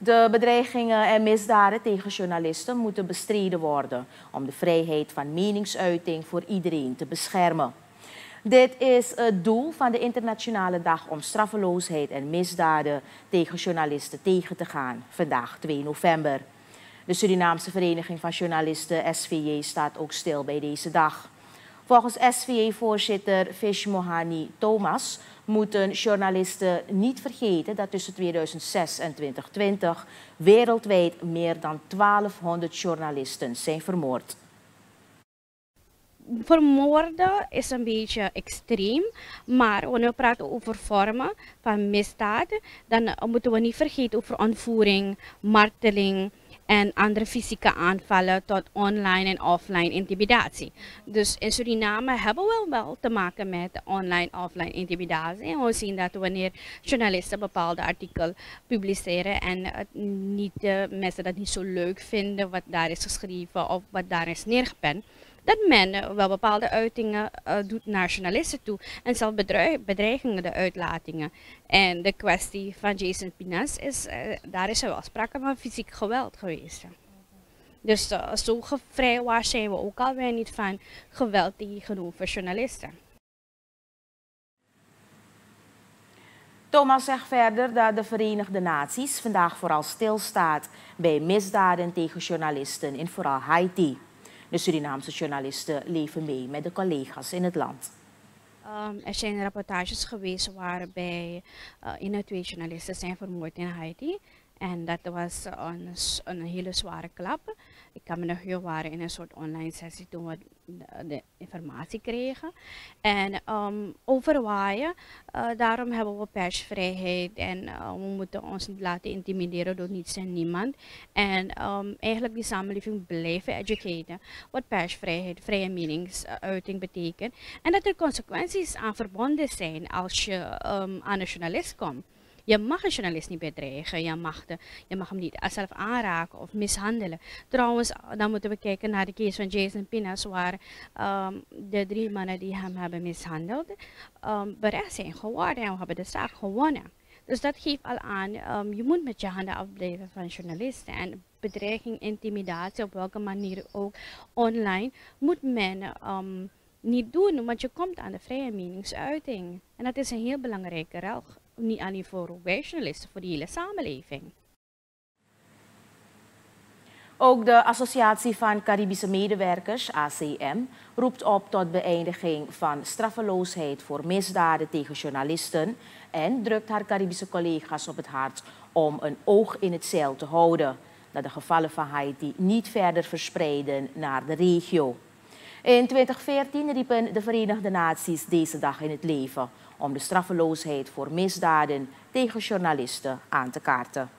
De bedreigingen en misdaden tegen journalisten moeten bestreden worden om de vrijheid van meningsuiting voor iedereen te beschermen. Dit is het doel van de Internationale Dag om straffeloosheid en misdaden tegen journalisten tegen te gaan, vandaag 2 november. De Surinaamse Vereniging van Journalisten, SVJ, staat ook stil bij deze dag. Volgens SVJ-voorzitter Fish Mohani Thomas moeten journalisten niet vergeten dat tussen 2006 en 2020 wereldwijd meer dan 1200 journalisten zijn vermoord. Vermoorden is een beetje extreem, maar wanneer we praten over vormen van misdaad, dan moeten we niet vergeten over ontvoering, marteling, en andere fysieke aanvallen tot online en offline intimidatie. Dus in Suriname hebben we wel te maken met online-offline intimidatie. En we zien dat wanneer journalisten bepaalde artikel publiceren en het niet, uh, mensen dat niet zo leuk vinden wat daar is geschreven of wat daar is neergepend, dat men wel bepaalde uitingen uh, doet naar journalisten toe en zelf bedreigingen, de uitlatingen. En de kwestie van Jason Pinas is, uh, daar is er wel sprake van fysiek geweld geweest. Dus uh, zo vrijwaar zijn we ook alweer niet van geweld tegenover journalisten. Thomas zegt verder dat de Verenigde Naties vandaag vooral stilstaat bij misdaden tegen journalisten in vooral Haiti. De Surinaamse journalisten leven mee met de collega's in het land. Um, er zijn rapportages geweest waarbij uh, in twee journalisten zijn vermoord in Haiti. En dat was een hele zware klap. Ik kan me nog heel waren in een soort online sessie toen we de, informatie kregen. En um, overwaaien, uh, daarom hebben we persvrijheid en uh, we moeten ons niet laten intimideren door niets en niemand. En um, eigenlijk die samenleving blijven educaten wat persvrijheid, vrije meningsuiting betekent. En dat er consequenties aan verbonden zijn als je um, aan een journalist komt. Je mag een journalist niet bedreigen. Je mag, de, je mag hem niet zelf aanraken of mishandelen. Trouwens, dan moeten we kijken naar de case van Jason Pinas, waar um, de drie mannen die hem hebben mishandeld, um, berecht zijn geworden en we hebben de zaak gewonnen. Dus dat geeft al aan, um, je moet met je handen afblijven van journalisten. En bedreiging, intimidatie, op welke manier ook online, moet men niet doen, want je komt aan de vrije meningsuiting. En dat is een heel belangrijke niet alleen voor wij journalisten, voor de hele samenleving. Ook de Associatie van Caribische Medewerkers, ACM, roept op tot beëindiging van straffeloosheid voor misdaden tegen journalisten en drukt haar Caribische collega's op het hart om een oog in het zeil te houden, dat de gevallen van Haiti niet verder verspreiden naar de regio. In 2014 riepen de Verenigde Naties deze dag in het leven om de straffeloosheid voor misdaden tegen journalisten aan te kaarten.